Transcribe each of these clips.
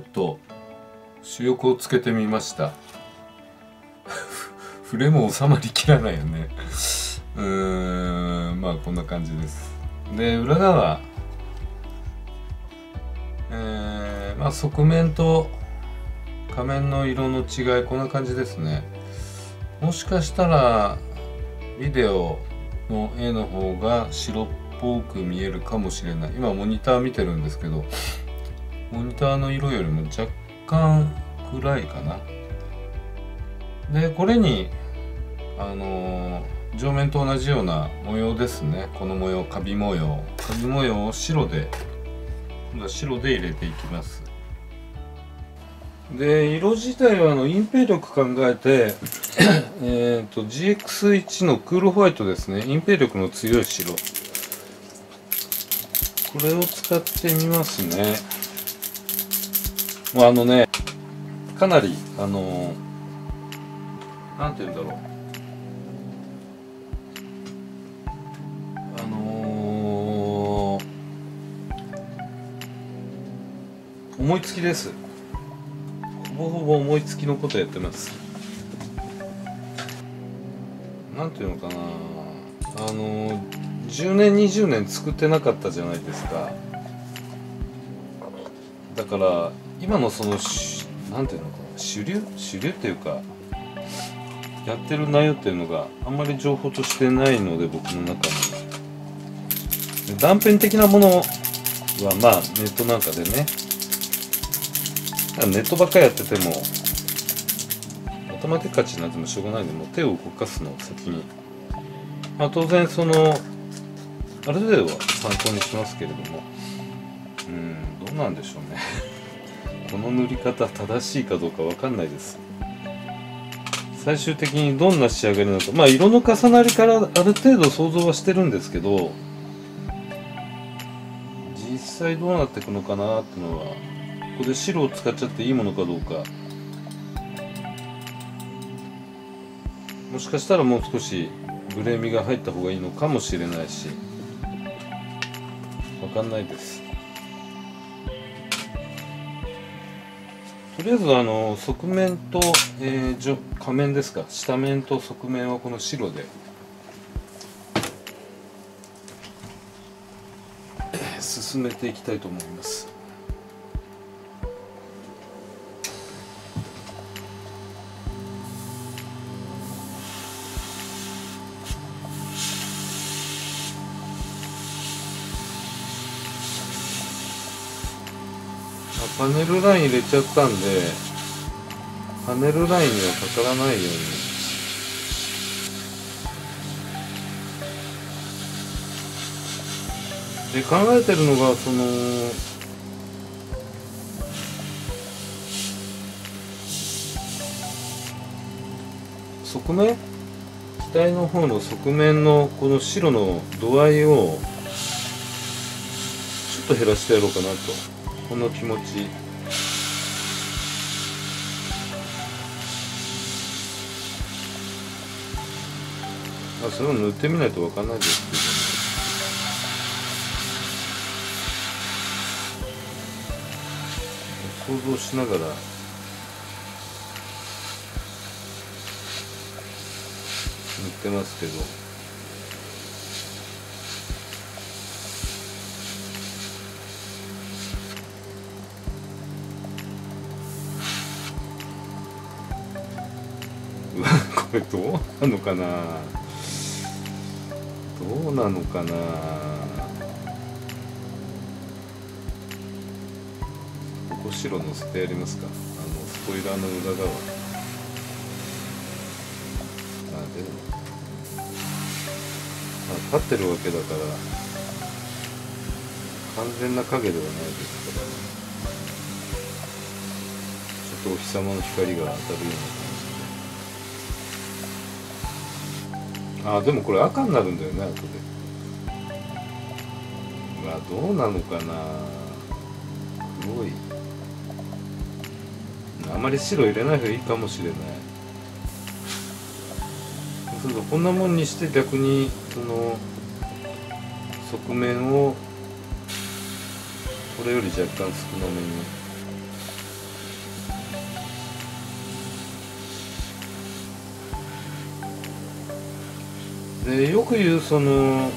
ちょっと主翼をつけてみました。触れも収まりきらないよね。うーんまあこんな感じです。で裏側。えー、まあ側面と仮面の色の違いこんな感じですね。もしかしたらビデオの絵の方が白っぽく見えるかもしれない。今モニター見てるんですけど。モニターの色よりも若干暗いかな。でこれにあのー、上面と同じような模様ですね。この模様カビ模様。カビ模様を白で今度は白で入れていきます。で色自体はあの隠蔽力考えて えと GX1 のクールホワイトですね。隠蔽力の強い白。これを使ってみますね。もうあのねかなりあのなんて言うんだろう。あの、思いつきです。ほぼほぼ思いつきのことやってます。なんていうのかな。あの10年20年作ってなかったじゃないですか。だから今のそのなんていうのかな主流？主流っていうかやってる内容っていうのがあんまり情報としてないので僕の中に。断片的なものはまあネットなんかでね。ネットばっかりやってても頭でっかちになってもしょうがないんでもう手を動かすのを先に。まあ当然そのある程度は参考にしますけれども。うんどうなんでしょうね。この塗り方正しいかどうかわかんないです。最終的にどんな仕上がりなのか。まあ色の重なりからある程度想像はしてるんですけど実際どうなっていくのかなっていうのはここで白を使っちゃっていいものかどうか。もしかしたらもう少しグレー味が入った方がいいのかもしれないしわかんないです。とりあえずあの側面と、えー、仮面ですか。下面と側面はこの白で。進めていきたいと思います。パネルライン入れちゃったんでパネルラインにはかからないようにで考えてるのがその側面？機体の方の側面のこの白の度合いをちょっと減らしてやろうかなと。この気持ち。まあそれを塗ってみないと分かんないですけど、ね、想像しながら。塗ってますけど。れどうなのかな？どうなのかな？ここ白乗せてやりますか？あのスポイラーの裏側。あでも。あ立ってるわけだから。完全な影ではないですからちょっとお日様の光が当たるような。あでもこれ赤になるんだよね後で。うわどうなのかな。黒い。あまり白入れない方がいいかもしれない。そうするとこんなもんにして逆にその側面をこれより若干少なめに。でよく言うその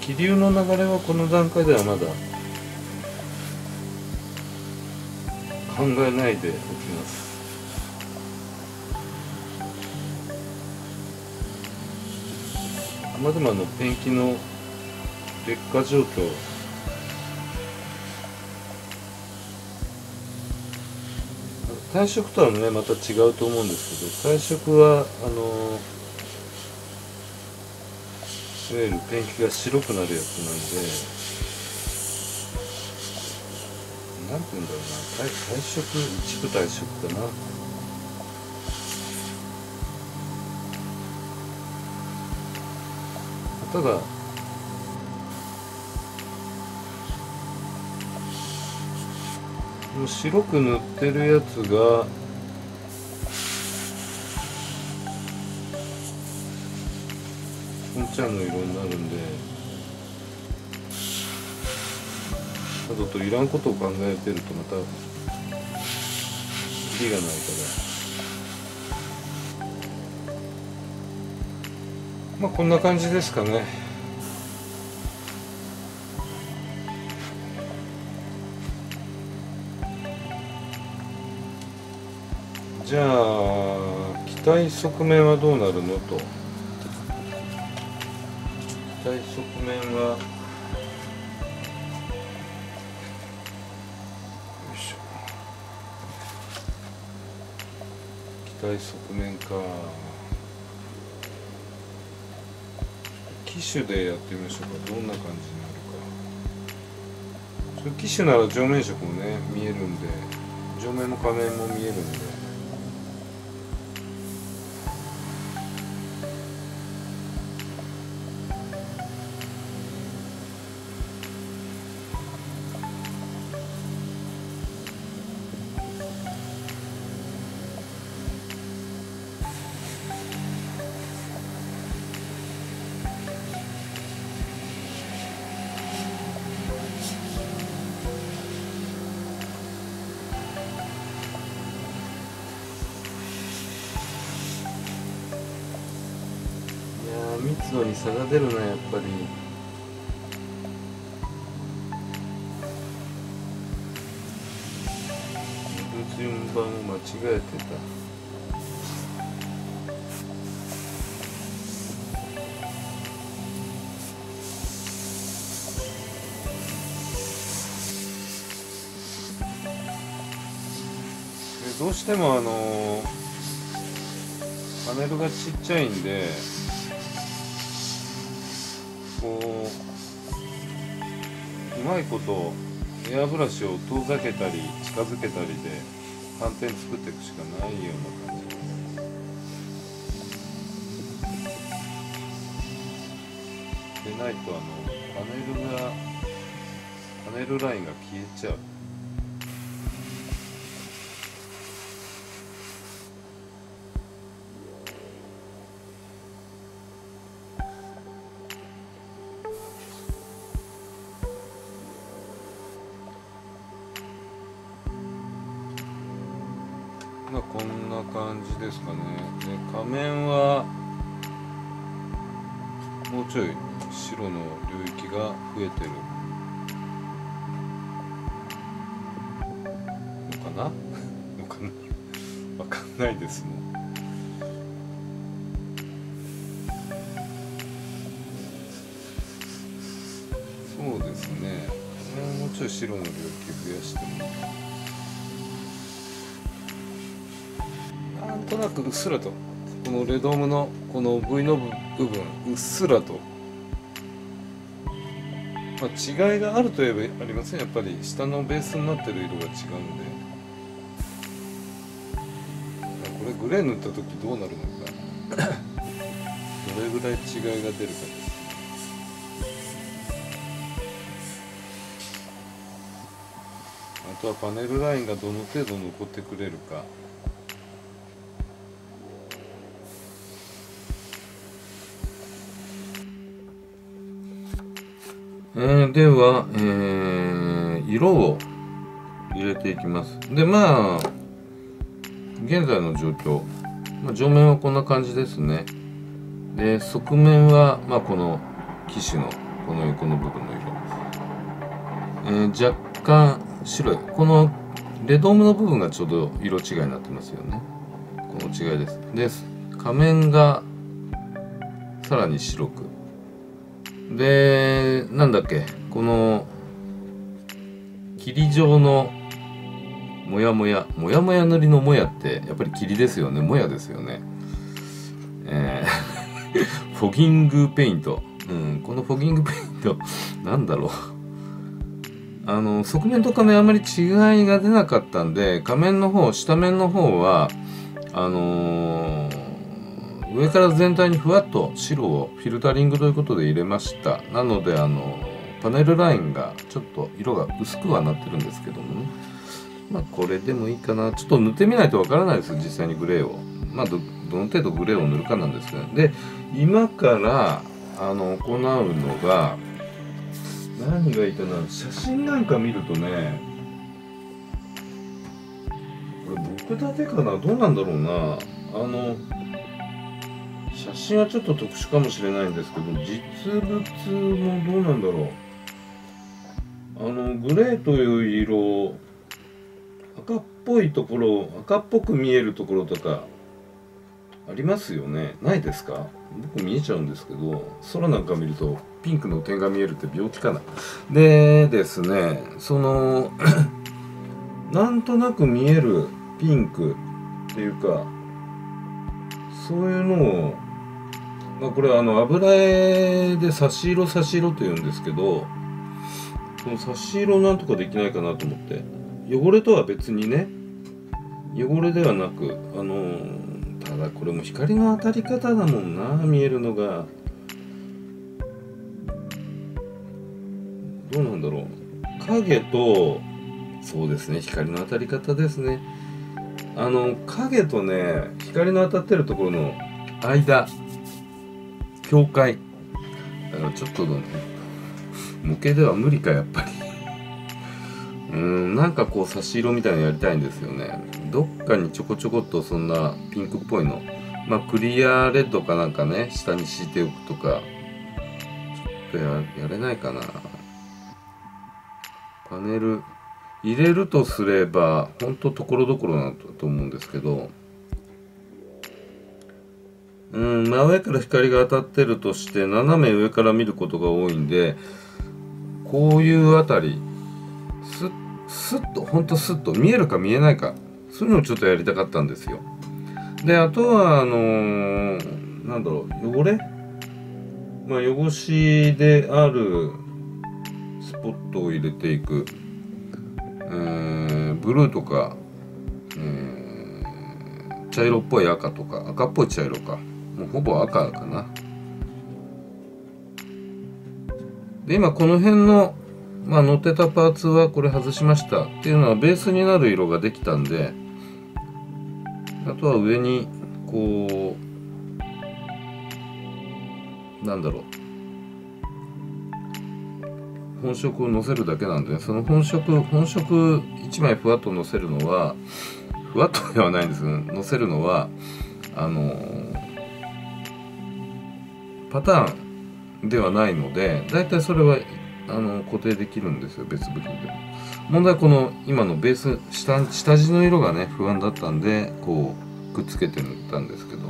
気流の流れはこの段階ではまだ考えないでおきます。まあでもあのペンキの劣化状況。退色とはねまた違うと思うんですけど退色はあのわゆるペンキが白くなるやつなんでなんて言うんだろうな退色一部退色かな。ただ白く塗ってるやつがちゃんの色になるんで。あとといらんことを考えてるとまたキリがないから。まあこんな感じですかね。じゃあ機体側面はどうなるのと。機体側面はよいしょ。機体側面か。機種でやってみましょうか。どんな感じになるか。機種なら上面色もね見えるんで上面の仮面も見えるんで。密度に差が出るなやっぱり。順番を間違えてた。どうしてもあのパネルがちっちゃいんでいことエアブラシを遠ざけたり近づけたりで反転作っていくしかないような感じ。でないとあのパネルがパネルラインが消えちゃう。ないですもん。そうですね。もうちょい白の領域増やしても。なんとなくうっすらとこのレドームのこの V の部分うっすらと、まあ、違いがあるといえばありません。やっぱり下のベースになってる色が違うんで。グレー塗った時どうなるのか。どれぐらい違いが出るかです。あとはパネルラインがどの程度残ってくれるか。えー、では、えー、色を入れていきます。でまあ現在の状況、まあ、上面はこんな感じですね。で側面は、まあ、この機種のこの横の部分の色、えー、若干白い。このレドームの部分がちょうど色違いになってますよね。この違いです。で仮面がさらに白く。でなんだっけ。この霧状のもやもやもやもや塗りのもやってやっぱり霧ですよね。もやですよね。えー フォギングペイント、うん、このフォギングペイントなんだろう。あの側面と仮面あまり違いが出なかったんで仮面の方下面の方はあのー上から全体にふわっと白をフィルタリングということで入れました。なのであのパネルラインがちょっと色が薄くはなってるんですけどもね。まあこれでもいいかな。ちょっと塗ってみないとわからないです実際にグレーを。まあどどの程度グレーを塗るかなんですけど。で今からあの行うのが何がいいかな。写真なんか見るとねこれ僕だけかな。どうなんだろうな。あの写真はちょっと特殊かもしれないんですけど実物もどうなんだろう。あのグレーという色赤っぽいところ赤っぽく見えるところとかありますよね。ないですか？僕見えちゃうんですけど空なんか見るとピンクの点が見えるって病気かな。でですねその なんとなく見えるピンクっていうかそういうのをまあ、これはあの油絵で差し色差し色というんですけどその差し色なんとかできないかなと思って。汚れとは別にね汚れではなくあのただこれも光の当たり方だもんな見えるのが。どうなんだろう。影とそうですね光の当たり方ですね。あの影とね光の当たってるところの間境界。だからちょっとね模型では無理かやっぱり。うんなんかこう差し色みたいなのやりたいんですよね。どっかにちょこちょこっとそんなピンクっぽいの。まあクリアレッドかなんかね下に敷いておくとか。ちょっとややれないかな。パネル入れるとすればほんとところどころなんだと思うんですけど。うん真上から光が当たってるとして斜め上から見ることが多いんでこういうあたりスッスッとほんとスッと見えるか見えないかそういうのをちょっとやりたかったんですよ。であとはあのー、なんだろう汚れ？まあ汚しであるスポットを入れていく、えー、ブルーとか、えー、茶色っぽい赤とか赤っぽい茶色か。もうほぼ赤かな。で今この辺のまあ乗ってたパーツはこれ外しました。っていうのはベースになる色ができたんであとは上にこうなんだろう。本色をのせるだけなんでその本色本色1枚ふわっとのせるのはふわっとではないんです。けどのせるのはあのパターンではないので大体それはあの固定できるんですよ別部品でも。問題はこの今のベース下下地の色がね不安だったんでこうくっつけて塗ったんですけど。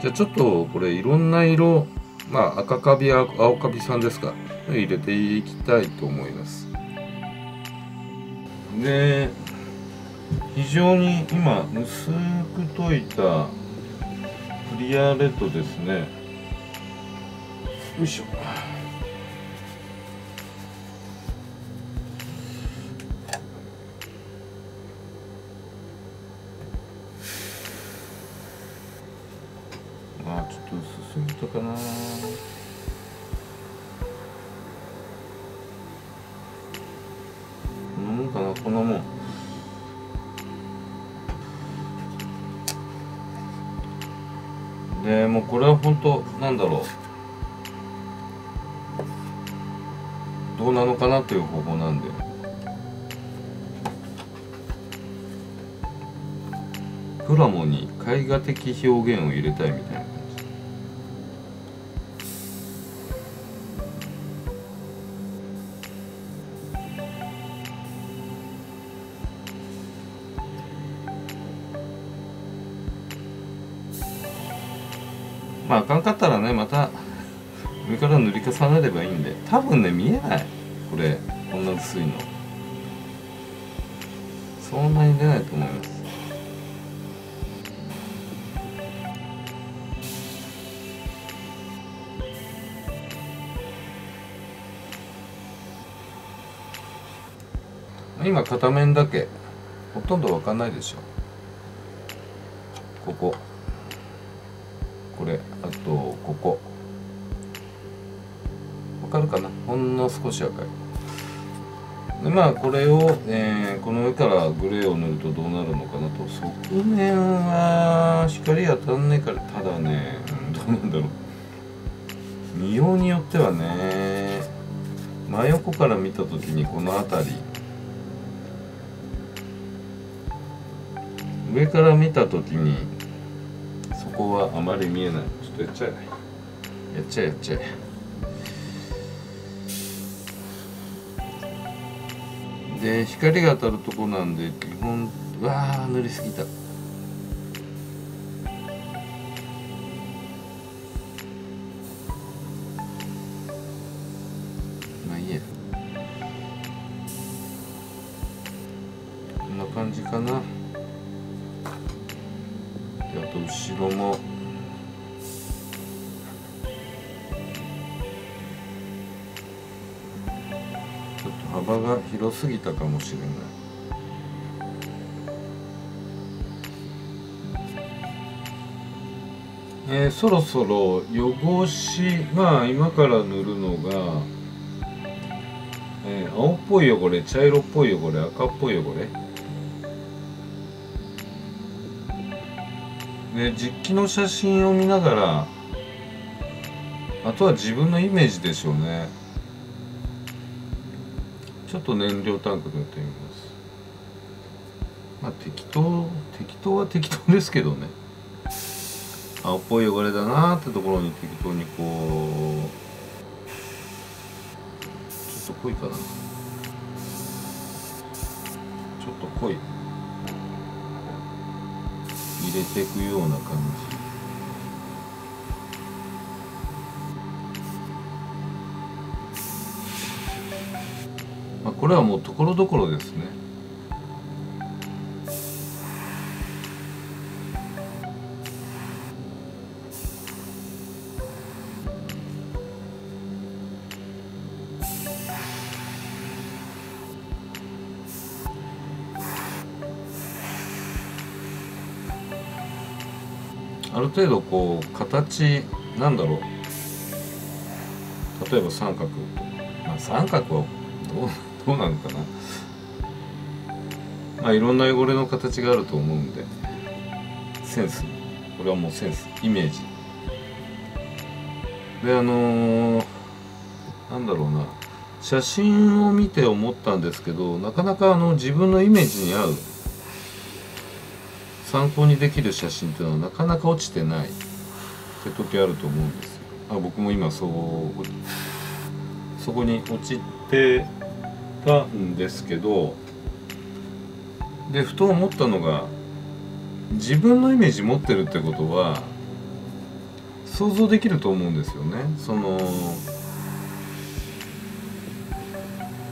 じゃあちょっとこれいろんな色まあ赤カビ青カビさんですか入れていきたいと思います。で非常に今薄く溶いたクリアレッドですね。よいしょんだろう。どうなのかなという方法なんで。プラモに絵画的表現を入れたいみたいな。から塗り重ねればいいんで。多分ね見えない。これこんな薄いの。そんなに出ないと思います。今片面だけ。ほとんど分かんないでしょこここれあとここ分かるかな？ほんの少し赤いでまあこれを、えー、この上からグレーを塗るとどうなるのかなと。側面は光当たんねえからただね どうなんだろう。見ようによってはね真横から見た時にこの辺り。上から見た時にそこはあまり見えない。ちょっとやっちゃえ。やっちゃえやっちゃえ。で光が当たるとこなんで基本うわー塗りすぎた。幅が広すぎたかもしれない。えー、そろそろ汚しまあ今から塗るのが、えー、青っぽい汚れ茶色っぽい汚れ赤っぽい汚れ。で実機の写真を見ながらあとは自分のイメージでしょうね。ちょっと燃料タンク塗ってみます。まあ適当適当は適当ですけどね。青っぽい汚れだなってところに適当にこうちょっと濃いかな。ちょっと濃い。入れていくような感じ。これはもうところどころですね。ある程度こう形なんだろう。例えば三角、まあ、三角はどう？どうなのかな？まあいろんな汚れの形があると思うんで。センス。これはもうセンス。イメージ。であのー、なんだろうな。写真を見て思ったんですけどなかなかあの自分のイメージに合う。参考にできる写真っていうのはなかなか落ちてない。って時あると思うんですよ。あ僕も今そうそこに落ちてたん。ですけどでふと思ったのが自分のイメージ持ってるってことは想像できると思うんですよね。その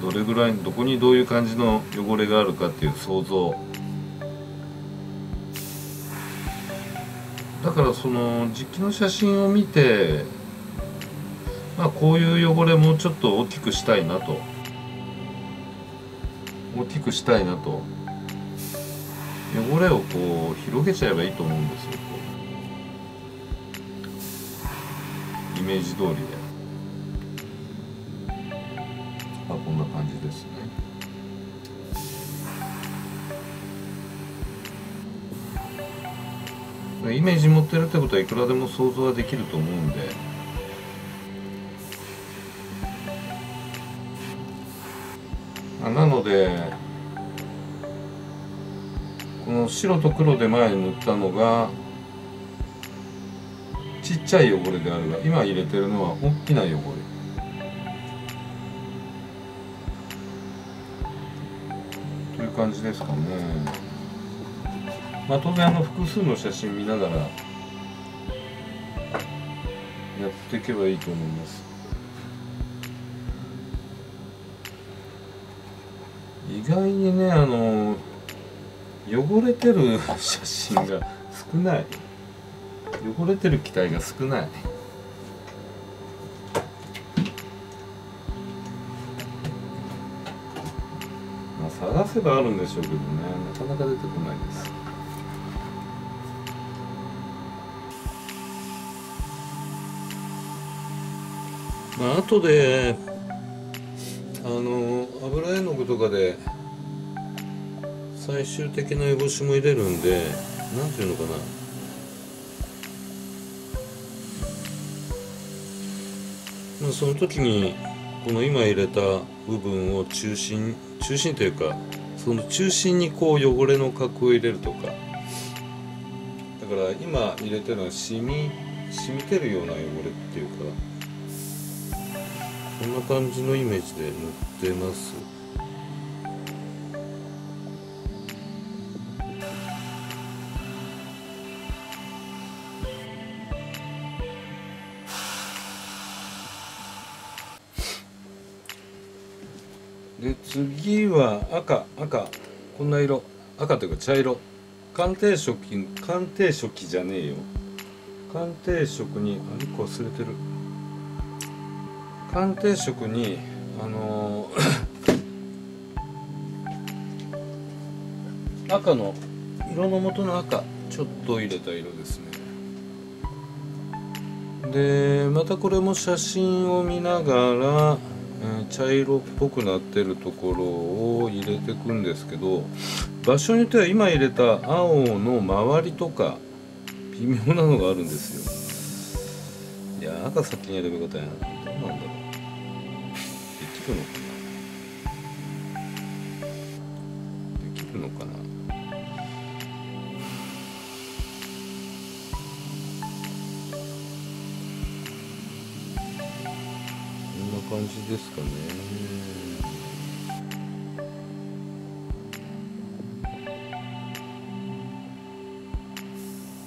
どれぐらいどこにどういう感じの汚れがあるかっていう想像。だからその実機の写真を見てまあこういう汚れもちょっと大きくしたいなと。大きくしたいなと。汚れをこう広げちゃえばいいと思うんですよイメージ通りで。まあこんな感じですね。イメージ持ってるってことはいくらでも想像はできると思うんで。なのでこの白と黒で前に塗ったのがちっちゃい汚れであるが今入れてるのは大きな汚れという感じですかね。まあ、当然あの複数の写真見ながらやっていけばいいと思います外にねあの汚れてる 写真が少ない。汚れてる機体が少ない。まあ探せばあるんでしょうけどね。なかなか出てこないです。まあ後であの油絵の具とかで最終的な汚しも入れるんでなんていうのかな。まあその時にこの今入れた部分を中心中心というかその中心にこう汚れの角を入れるとか。だから今入れてるのは染み染みてるような汚れっていうかこんな感じのイメージで塗ってます。で次は赤赤。こんな色。赤というか茶色。鑑定色鑑定色じゃねえよ。鑑定色にあ1個忘れてる。鑑定色にあのー 赤の色の元の赤。ちょっと入れた色ですね。でまたこれも写真を見ながら、えー茶色っぽくなってるところを入れてくんですけど場所によっては今入れた青の周りとか微妙なのがあるんですよ。いや赤先にやればよかったんやなどうなんだろう。できるのか感じですかね。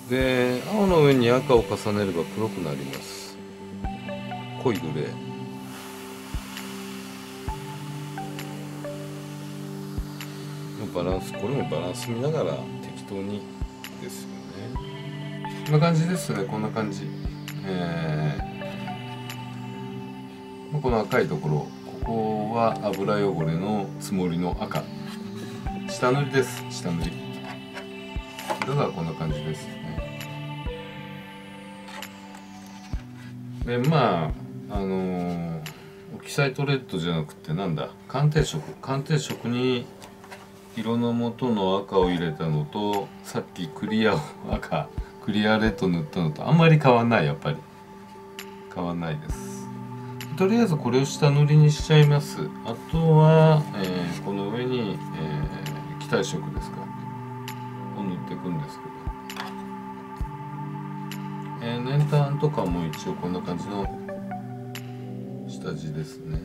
で青の上に赤を重ねれば黒くなります。濃いグレー。バランスこれもバランス見ながら適当にですよね。こんな感じですねこんな感じ。えーこの赤いところここは油汚れのつもりの赤。下塗りです下塗り。色がこんな感じですよね。でまああのーオキサイトレッドじゃなくてなんだ？鑑定色。鑑定色に色の元の赤を入れたのとさっきクリアを赤クリアレッド塗ったのとあんまり変わんないやっぱり。変わんないです。とりあえずこれを下塗りにしちゃいます。あとは、えーこの上に、えー気体色ですか？を塗っていくんですけど、えー年単とかも一応こんな感じの下地ですね。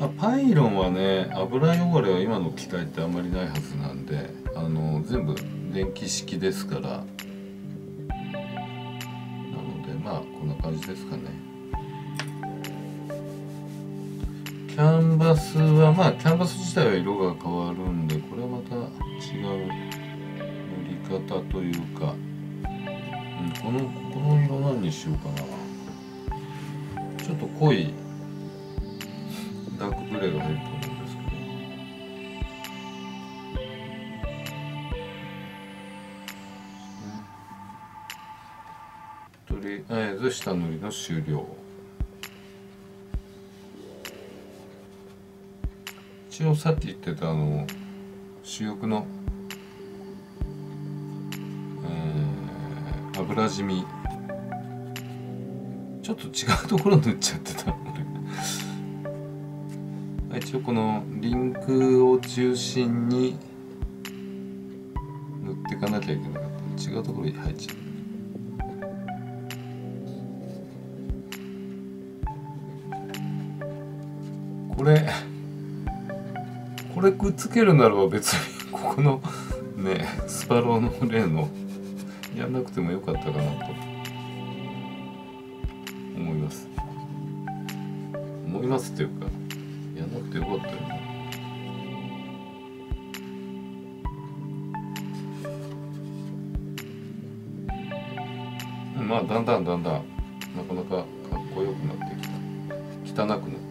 あパイロンはね油汚れは今の機械ってあんまりないはずなんであの全部電気式ですから感じですかね。キャンバスはまあキャンバス自体は色が変わるんでこれはまた違う塗り方というか、このこの色何にしようかな。ちょっと濃いダークグレーが入ると思ず下塗りの終了。一応さっき言ってたあの主翼の、えー油染み。ちょっと違うところ塗っちゃってた一応このリンクを中心に塗っていかなきゃいけなかった。違うところに入っちゃうつけるならば別にここのねスパローの例のやんなくてもよかったかなと。思います。思いますっていうかやんなくてよかったよね。まあだんだんだんだんなかなかかっこよくなってきた。汚くなって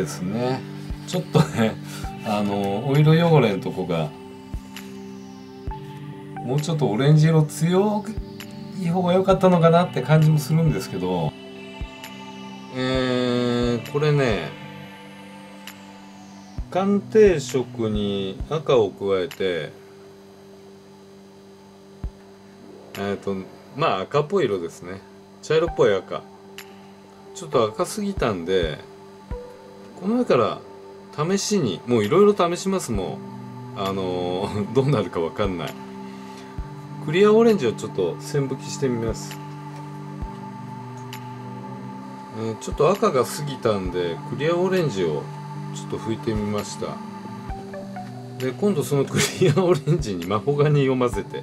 ですね。ちょっとねあのオイル汚れのとこがもうちょっとオレンジ色強い方が良かったのかなって感じもするんですけど。えー、これね鑑定色に赤を加えてえっ、ー、とまあ赤っぽい色ですね。茶色っぽい赤。ちょっと赤すぎたんでこの上から試しにもういろいろ試しますもん。あのー、どうなるかわかんない。クリアオレンジをちょっと線引きしてみます。えー、ちょっと赤が過ぎたんでクリアオレンジをちょっと拭いてみました。で今度その クリアオレンジにマホガニを混ぜて。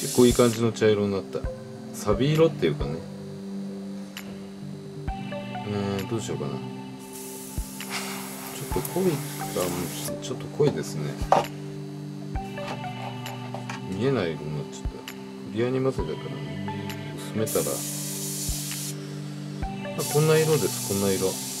結構いい感じの茶色になった。サビ色っていうかね。うー、どうしようかな。ちょっと濃いかもちょっと濃いですね。見えない色になっちゃった。リアニマスだから薄めたら。あこんな色です。こんな色。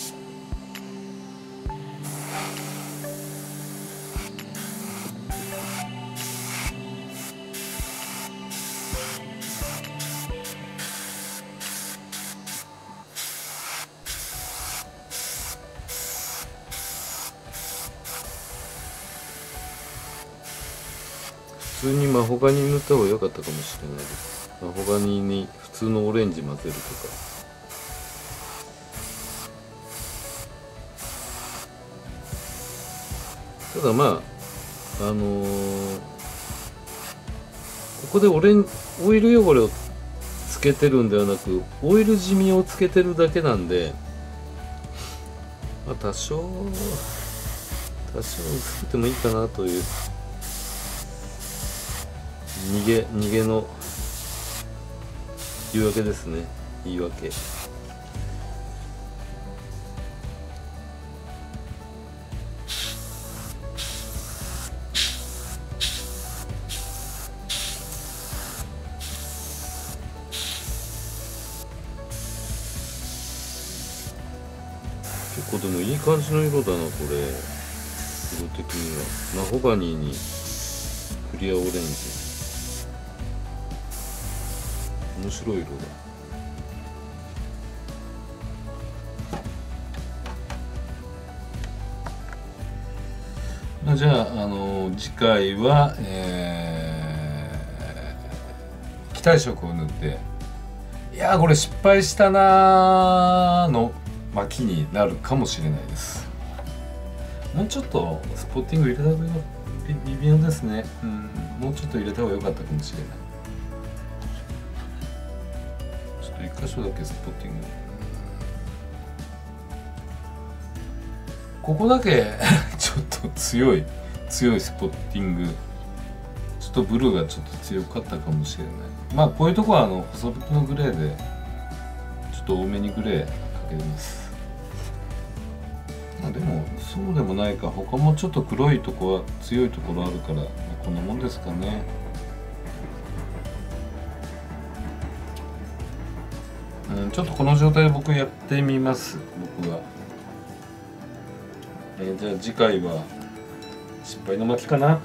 に塗った方が良かったかもしれないです。マホガニに普通のオレンジ混ぜるとか。ただまああのー、ここでオレンオイル汚れをつけてるんではなくオイル染みをつけてるだけなんでまあ多少多少つけてもいいかなという逃げ逃げの言い訳ですね。言い訳。結構でもいい感じの色だなこれ。色的には。マホガニーにクリアオレンジ。面白い色だ。じゃあ、あの次回は、えー、期待色を塗っていやこれ失敗したなの巻きになるかもしれないです。もうちょっとスポッティング入れた方が微妙ですね、うん、もうちょっと入れた方が良かったかもしれない。一箇所だけスポッティング。ここだけ ちょっと強い強いスポッティング。ちょっとブルーがちょっと強かったかもしれない。まあこういうとこはあの細引きのグレーでちょっと多めにグレーかけます。まあでもそうでもないか。他もちょっと黒いとこは強いところあるから、ま、こんなもんですかね。うん、ちょっとこの状態僕やってみます僕は、えー、じゃあ次回は失敗の巻きかな。